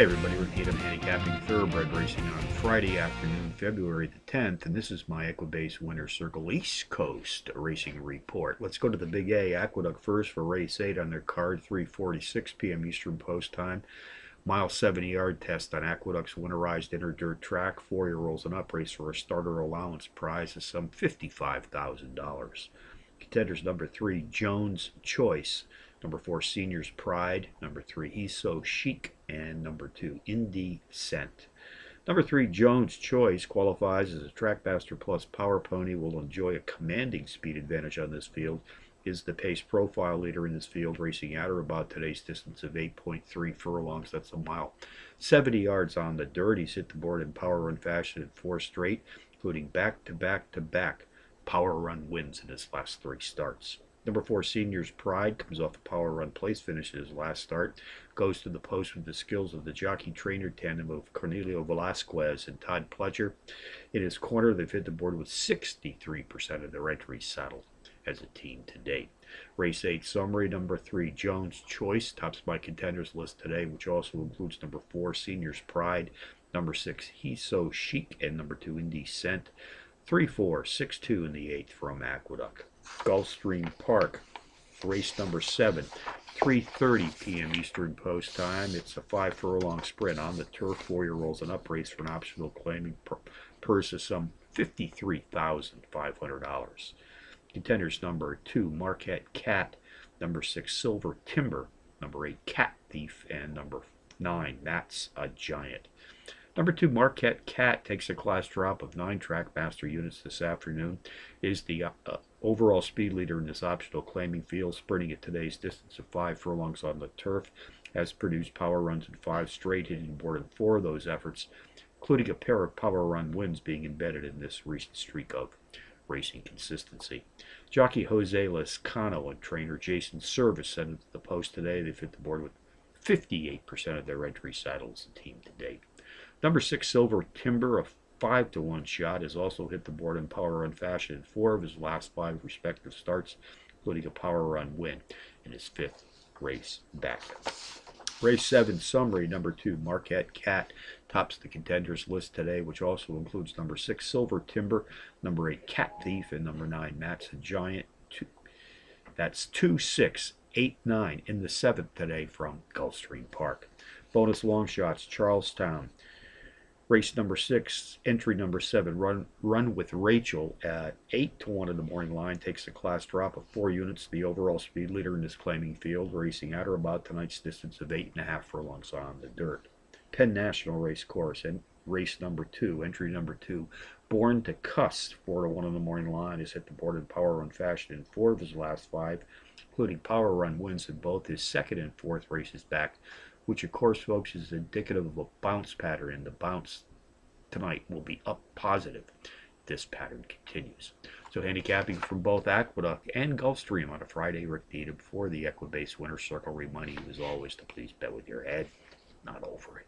Hey everybody, Rick Needham handicapping thoroughbred racing on Friday afternoon, February the 10th, and this is my Equibase Winner's Circle East Coast racing report. Let's go to the Big A Aqueduct first for race 8 on their card, 3:46 p.m. Eastern Post Time. Mile 70 yard test on Aqueduct's winterized inner dirt track, four-year-olds and up race for a starter allowance prize of some $55,000. Contenders number three, Jones Choice. Number four, Seniors Pride. Number three, He's So Chic. And number two, Indie Scent. Number three, Jones Choice qualifies as a Trackmaster Plus Power Pony. Will enjoy a commanding speed advantage on this field. Is the pace profile leader in this field, racing at or about today's distance of 8.3 furlongs. That's a mile. 70 yards on the dirt. He's hit the board in power run fashion in four straight, including back to back to back power run wins in his last three starts. Number four, Seniors Pride, comes off a power run place finish in his last start. Goes to the post with the skills of the jockey trainer tandem of Cornelio Velasquez and Todd Pletcher. In his corner, they've hit the board with 63% of their entries saddled as a team to date. Race 8 summary number 3 Jones Choice tops my contenders list today, which also includes number 4 Seniors Pride, number 6 He's So Chic, and number 2 Indie Scent. 3 4 6 2 in the 8th from Aqueduct. Gulfstream Park, race number 7. 3.30 p.m. Eastern Post Time. It's a five furlong sprint on the turf. Four-year-olds and up race for an optional claiming purse of some $53,500. Contenders number 2, Marquette Cat. Number 6, Silver Timber. Number 8, Cat Thief. And number 9, That's a Giant. Number two, Marquette Cat takes a class drop of nine track master units this afternoon. Is the uh, overall speed leader in this optional claiming field, sprinting at today's distance of five furlongs on the turf. Has produced power runs in five straight, hitting board in four of those efforts, including a pair of power run wins being embedded in this recent streak of racing consistency. Jockey Jose Lezcano and trainer Jason Servis sent it to the post today. They fit the board with 58% of their entry saddles the team to date. Number six, Silver Timber, a five to one shot, has also hit the board in power run fashion in four of his last five respective starts, including a power run win in his fifth race back. Race 7 summary, number 2, Marquette Cat, tops the contenders list today, which also includes number 6, Silver Timber, number 8, Cat Thief, and number 9, That's a Giant. Two, that's 2, 6, 8, 9 in the 7th today from Gulfstream Park. Bonus long shots, Charlestown, race number six, entry number seven, run run with Rachel at eight to one in the morning line takes a class drop of four units. The overall speed leader in this claiming field, racing at or about tonight's distance of eight and a half furlongs on the dirt. Penn National Race Course and race number two, entry number two, Born to Cuss, four to one in the morning line, has hit the board in power run fashion in four of his last five, including power run wins in both his second and fourth races back which of course, folks, is indicative of a bounce pattern. And the bounce tonight will be up positive. This pattern continues. So handicapping from both Aqueduct and Gulfstream on a Friday, Needham for the Equibase Winner Circle. Remind you, as always, to please bet with your head, not over it.